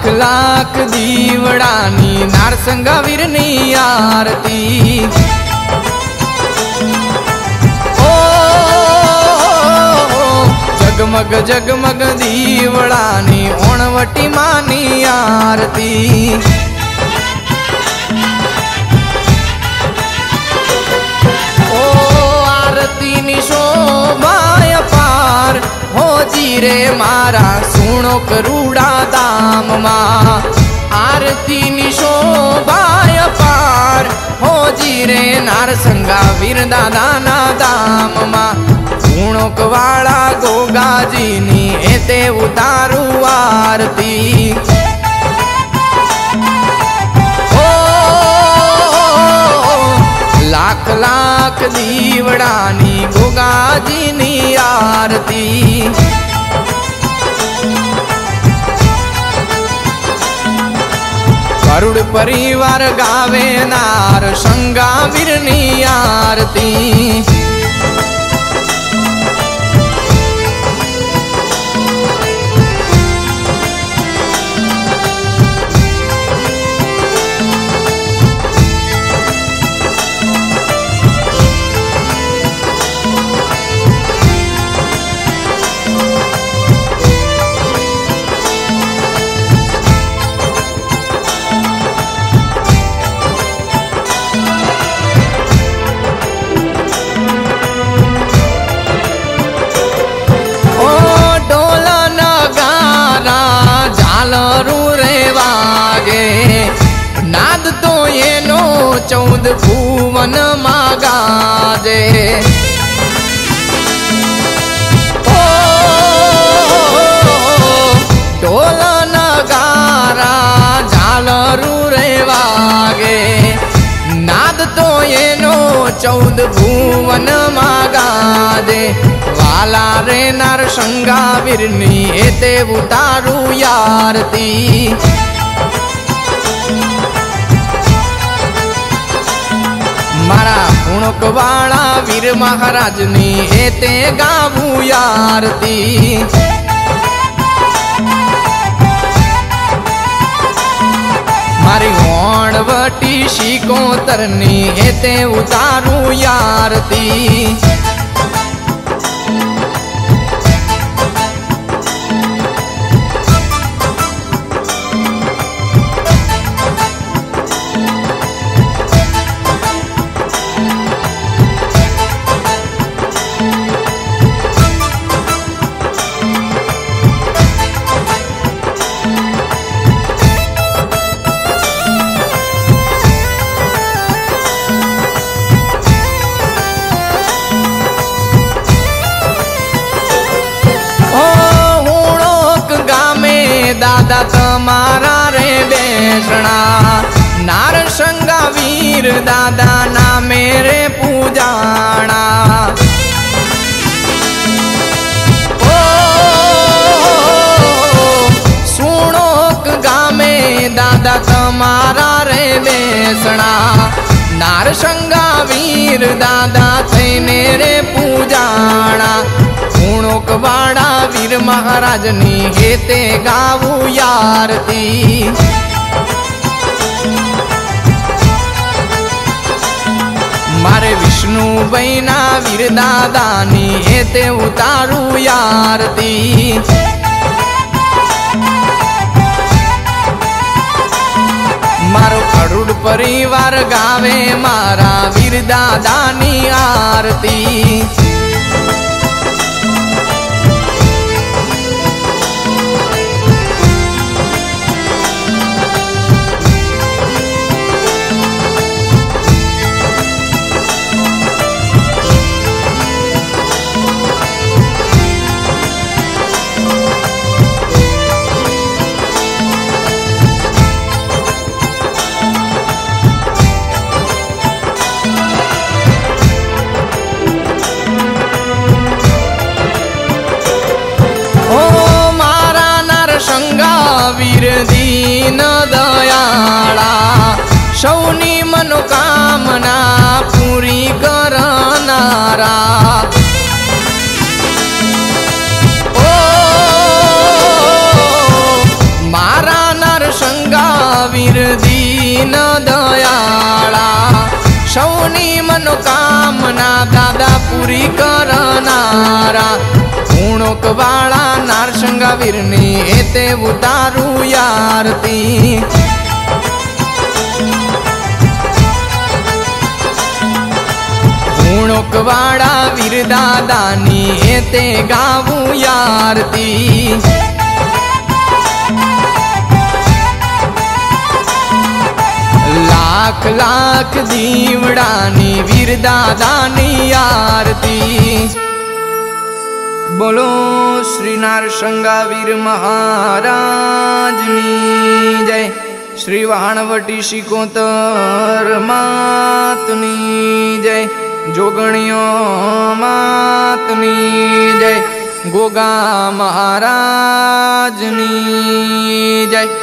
લાખ લાખ દીવડાની નારસંગાવીરની આરતી. ઓ જગમગ જગમગ દીવડાની ઓણવટી માની આરતી. હોજી રે મારા, સુણો કરુડા દામમાં આરતીની શોભાય પાર હોજી રે નારસંગા વીર દાદાના દામમાં ગુણોક વાળા ગોગાજીની એ તે ઉતારું આરતી. લાખ લાખ દીવડાની ગોગાજીની આરતી. કરુડ પરિવાર ગાવે નાર સંગાવીરની આરતી. ચૌદ ભુવનમાં ગાજે ઢોલ નગારા ઝાલરું રે વાગે નાદ તો એનો ચૌદ ભુવનમાં ગાજે વાલા રે નાર સંગાવીરની એ તે ઉતારું યારતી મારા ગુણક વાળા વીર મહારાજની એ તે ગાવું યારતી. મારી હોણવટી શીકોતરની એ તે ઉતારું યારતી. દાદા તમારા રે બેસણા. નાર સંગા વીર દાદા ના મેરે પૂજાણા. ગામે દાદા તમારા રે બેસણા. નારસંગા વીર દાદા થઈને રે પૂજાણા. ગુણોક વાળા મહારાજની ગેતે ગાવું યારતી મારે વિષ્ણુભાઈના વીર દાદાની હેતે ઉતારું યારતી મારો અરુડ પરિવાર ગાવે મારા વીર દાદાની આરતી. મારા ગુણોક વાળા નારસંગા વીરની એ તે ઉતારું યારતી. ગુણોક વાળા વીર દાદાની એ ગાવું યારતી. લાખ દીવડાની, વીર દાદાની આરતી. બોલો શ્રી નારસંગા વીર મહારાજની જય. શ્રી વાણવટી શિકોતર માતની જય. જોગણીઓ માતની જય. ગોગા મહારાજની જય.